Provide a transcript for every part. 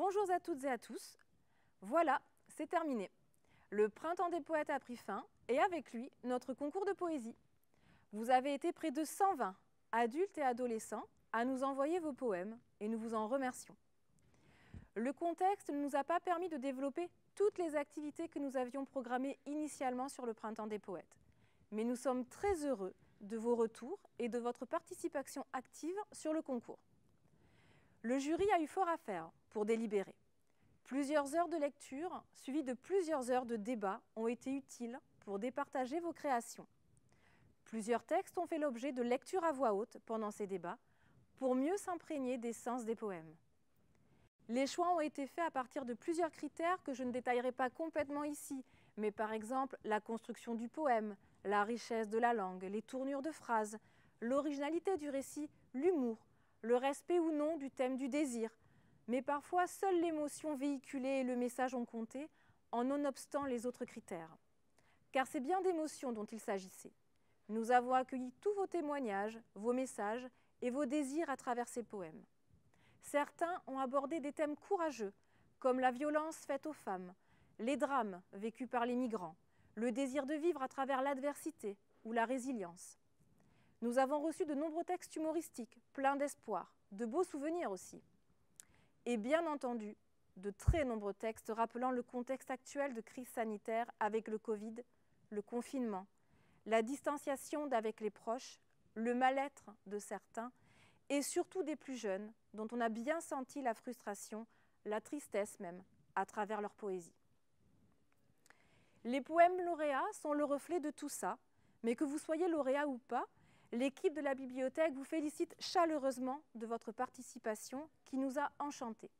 Bonjour à toutes et à tous. Voilà, c'est terminé. Le printemps des poètes a pris fin et avec lui notre concours de poésie. Vous avez été près de 120, adultes et adolescents, à nous envoyer vos poèmes et nous vous en remercions. Le contexte ne nous a pas permis de développer toutes les activités que nous avions programmées initialement sur le printemps des poètes. Mais nous sommes très heureux de vos retours et de votre participation active sur le concours. Le jury a eu fort à faire pour délibérer. Plusieurs heures de lecture, suivies de plusieurs heures de débat, ont été utiles pour départager vos créations. Plusieurs textes ont fait l'objet de lecture à voix haute pendant ces débats pour mieux s'imprégner des sens des poèmes. Les choix ont été faits à partir de plusieurs critères que je ne détaillerai pas complètement ici, mais par exemple la construction du poème, la richesse de la langue, les tournures de phrases, l'originalité du récit, l'humour, le respect ou non du thème du désir, mais parfois seule l'émotion véhiculée et le message ont compté, en nonobstant les autres critères. Car c'est bien d'émotions dont il s'agissait. Nous avons accueilli tous vos témoignages, vos messages et vos désirs à travers ces poèmes. Certains ont abordé des thèmes courageux, comme la violence faite aux femmes, les drames vécus par les migrants, le désir de vivre à travers l'adversité ou la résilience. Nous avons reçu de nombreux textes humoristiques, pleins d'espoir, de beaux souvenirs aussi. Et bien entendu, de très nombreux textes rappelant le contexte actuel de crise sanitaire avec le Covid, le confinement, la distanciation d'avec les proches, le mal-être de certains et surtout des plus jeunes dont on a bien senti la frustration, la tristesse même, à travers leur poésie. Les poèmes lauréats sont le reflet de tout ça, mais que vous soyez lauréat ou pas, l'équipe de la bibliothèque vous félicite chaleureusement de votre participation qui nous a enchantés.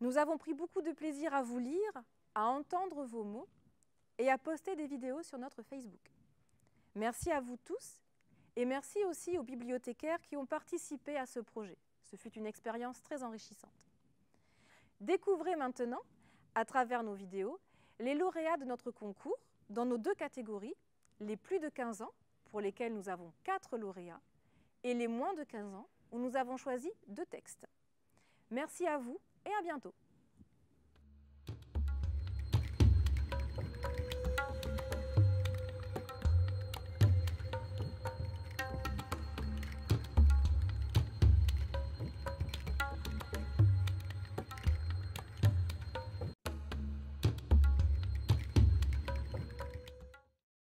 Nous avons pris beaucoup de plaisir à vous lire, à entendre vos mots et à poster des vidéos sur notre Facebook. Merci à vous tous et merci aussi aux bibliothécaires qui ont participé à ce projet. Ce fut une expérience très enrichissante. Découvrez maintenant, à travers nos vidéos, les lauréats de notre concours dans nos deux catégories, les plus de 15 ans, pour lesquels nous avons quatre lauréats, et les moins de 15 ans, où nous avons choisi deux textes. Merci à vous et à bientôt.